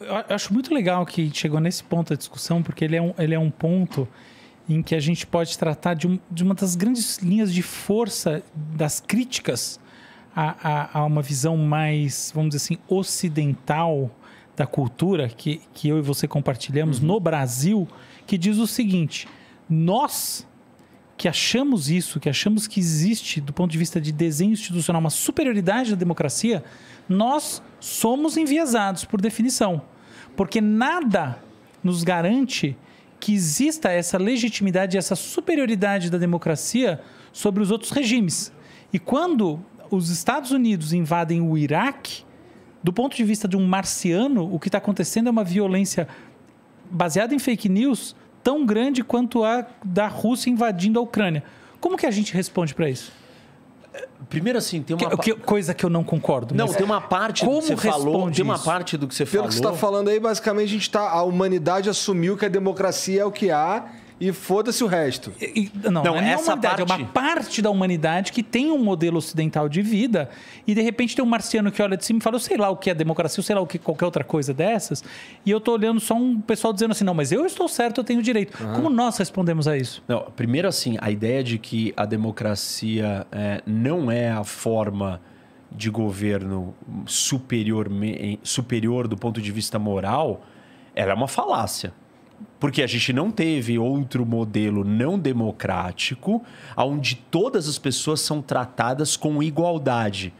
Eu acho muito legal que chegou nesse ponto da discussão, porque ele é um, ele é um ponto em que a gente pode tratar de, um, de uma das grandes linhas de força das críticas a, a, a, uma visão mais, vamos dizer assim, ocidental da cultura, que, que eu e você compartilhamos uhum. no Brasil, que diz o seguinte: nós que achamos isso, que achamos que existe, do ponto de vista de desenho institucional, uma superioridade da democracia, nós somos enviesados por definição. Porque nada nos garante que exista essa legitimidade, essa superioridade da democracia sobre os outros regimes. E quando os Estados Unidos invadem o Iraque, do ponto de vista de um marciano, o que está acontecendo é uma violência baseada em fake news tão grande quanto a da Rússia invadindo a Ucrânia. Como que a gente responde para isso? Primeiro assim, tem uma que, que, coisa que eu não concordo. Não, tem uma parte do que você falou, tem uma parte do que você Pelo falou. Pelo que você está falando aí, basicamente a gente tá, a humanidade assumiu que a democracia é o que há e foda-se o resto. E, não, não, é essa parte... é uma parte da humanidade que tem um modelo ocidental de vida e de repente tem um marciano que olha de cima e fala, eu sei lá o que é democracia, eu sei lá o que qualquer outra coisa dessas, e eu tô olhando só um pessoal dizendo assim, não, mas eu estou certo, eu tenho direito. Uhum. Como nós respondemos a isso? Não, primeiro assim, a ideia de que a democracia é, não é a forma de governo superior, superior do ponto de vista moral, ela é uma falácia. Porque a gente não teve outro modelo não democrático onde todas as pessoas são tratadas com igualdade.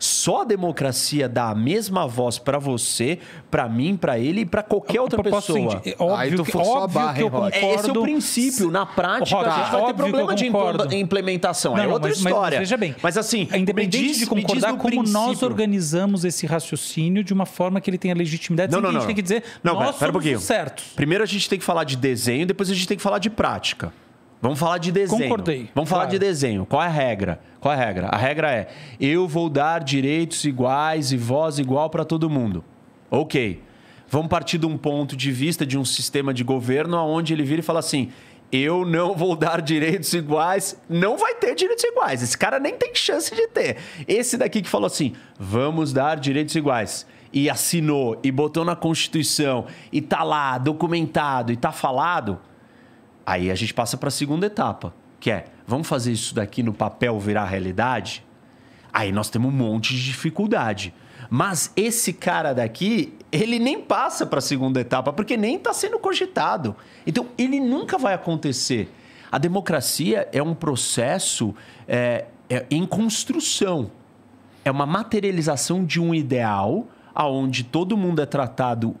Só a democracia dá a mesma voz para você, para mim, para ele e para qualquer outra pessoa. Seguinte, óbvio Aí tu a barra, que eu concordo. Esse é o princípio. Na prática, Rock, a gente vai ter problema de implementação. Não, é outra mas, história. Mas, veja bem, mas assim, independente diz, de concordar como princípio. nós organizamos esse raciocínio de uma forma que ele tenha legitimidade, não, não, a gente não. tem que dizer, não, nós pera, somos pera um certos. Primeiro a gente tem que falar de desenho, depois a gente tem que falar de prática. Vamos falar de desenho. Concordei. Vamos falar de desenho. Qual é a regra? Qual é a regra? A regra é: eu vou dar direitos iguais e voz igual para todo mundo. Ok. Vamos partir de um ponto de vista de um sistema de governo onde ele vira e fala assim: eu não vou dar direitos iguais, não vai ter direitos iguais. Esse cara nem tem chance de ter. Esse daqui que falou assim: vamos dar direitos iguais. E assinou e botou na Constituição e tá lá documentado e tá falado Aí a gente passa para a segunda etapa, que é: vamos fazer isso daqui no papel virar realidade? Aí nós temos um monte de dificuldade. Mas esse cara daqui, ele nem passa para a segunda etapa, porque nem está sendo cogitado. Então, ele nunca vai acontecer. A democracia é um processo é, é, em construção. É uma materialização de um ideal aonde todo mundo é tratado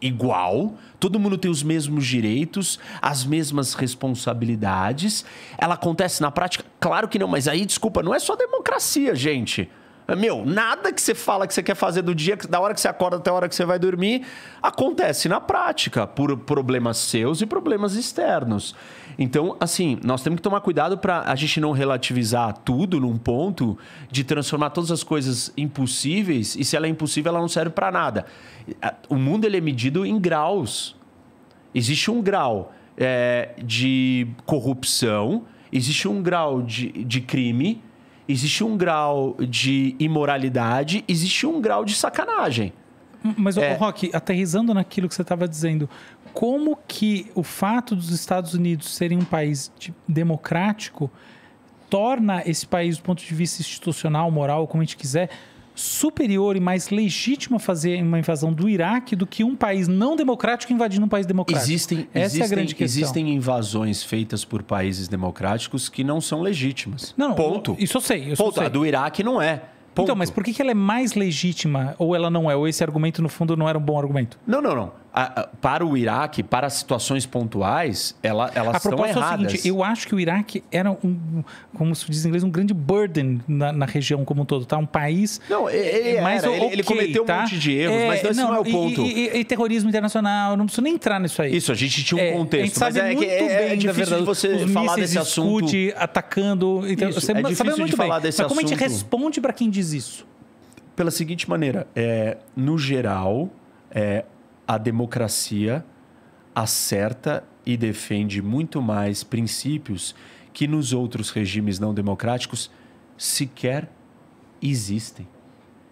igual, todo mundo tem os mesmos direitos, as mesmas responsabilidades. Ela acontece na prática? Claro que não, mas aí, desculpa, não é só democracia, gente. Meu, nada que você fala que você quer fazer do dia, da hora que você acorda até a hora que você vai dormir, acontece na prática, por problemas seus e problemas externos. Então, assim, nós temos que tomar cuidado para a gente não relativizar tudo num ponto de transformar todas as coisas impossíveis e se ela é impossível, ela não serve para nada. O mundo ele é medido em graus. Existe um grau é, de corrupção, existe um grau de, de crime existe um grau de imoralidade, existe um grau de sacanagem. Mas, é... Rock, aterrizando naquilo que você estava dizendo, como que o fato dos Estados Unidos serem um país de, democrático torna esse país, do ponto de vista institucional, moral, como a gente quiser, superior e mais legítimo fazer uma invasão do Iraque do que um país não democrático invadindo um país democrático. Existem, Essa existem, é a grande questão. Existem invasões feitas por países democráticos que não são legítimas. Não, Ponto. Isso eu sei. Isso Ponto. Eu sei. A do Iraque não é. Ponto. Então, mas por que ela é mais legítima ou ela não é? Ou esse argumento, no fundo, não era um bom argumento? Não, não, não a, a, para o Iraque, para situações pontuais, ela, elas a estão erradas. É o seguinte, eu acho que o Iraque era um, como se diz em inglês, um grande burden na, na região como um todo, tá? Um país... Não, ele, mais era, okay, ele, cometeu tá? um monte de erros, é, mas não, esse não, não é o ponto. E, e, e, terrorismo internacional, não preciso nem entrar nisso aí. Isso, a gente tinha um é, contexto, a gente sabe mas é, muito é, bem, difícil verdade, de você falar desse assunto... atacando... Então, isso, você é difícil muito de bem, falar desse mas assunto. como a gente responde para quem diz isso? Pela seguinte maneira, é, no geral, é, a democracia acerta e defende muito mais princípios que nos outros regimes não democráticos sequer existem.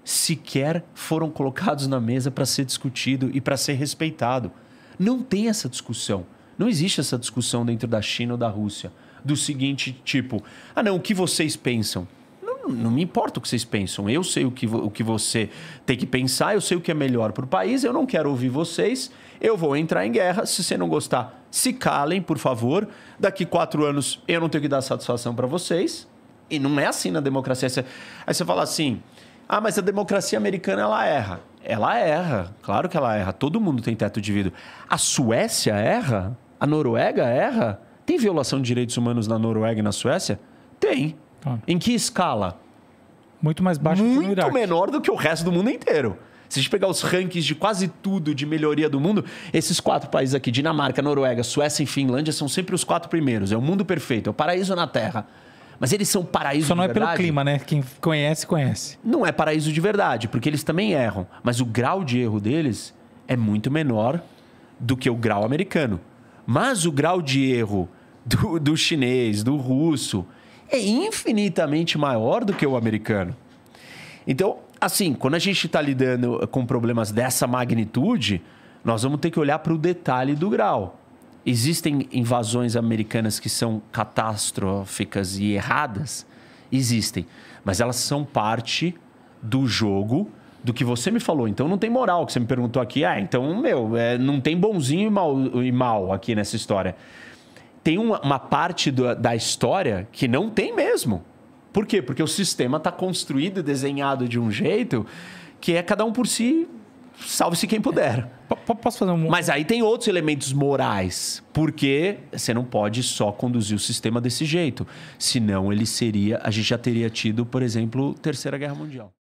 sequer foram colocados na mesa para ser discutido e para ser respeitado. Não tem essa discussão. Não existe essa discussão dentro da China ou da Rússia. Do seguinte tipo: ah, não, o que vocês pensam? Não, me importa o que vocês pensam. Eu sei o que, o que você tem que pensar, eu sei o que é melhor para o país, eu não quero ouvir vocês. Eu vou entrar em guerra. Se você não gostar, se calem, por favor. Daqui quatro anos eu não tenho que dar satisfação para vocês. E não é assim na democracia. Aí você fala assim: ah, mas a democracia americana ela erra. Ela erra, claro que ela erra. Todo mundo tem teto de vidro. A Suécia erra? A Noruega erra? Tem violação de direitos humanos na Noruega e na Suécia? Tem. Em que escala? Muito mais baixo Muito que no Iraque. menor do que o resto do mundo inteiro. Se a gente pegar os rankings de quase tudo de melhoria do mundo, esses quatro países aqui, Dinamarca, Noruega, Suécia e Finlândia, são sempre os quatro primeiros. É o mundo perfeito, é o paraíso na Terra. Mas eles são paraíso Só não é verdade. pelo clima, né? Quem conhece, conhece. Não é paraíso de verdade, porque eles também erram. Mas o grau de erro deles é muito menor do que o grau americano. Mas o grau de erro do, do chinês, do russo, é infinitamente maior do que o americano. Então, assim, quando a gente está lidando com problemas dessa magnitude, nós vamos ter que olhar para o detalhe do grau. Existem invasões americanas que são catastróficas e erradas? Existem. Mas elas são parte do jogo do que você me falou. Então não tem moral, que você me perguntou aqui. Ah, então, meu, é, não tem bonzinho e mal, e mal aqui nessa história. Tem uma, uma parte do, da história que não tem mesmo. Por quê? Porque o sistema está construído e desenhado de um jeito que é cada um por si salve-se quem puder. Posso fazer um... Mas aí tem outros elementos morais, porque você não pode só conduzir o sistema desse jeito. Senão ele seria... A gente já teria tido, por exemplo, Terceira Guerra Mundial.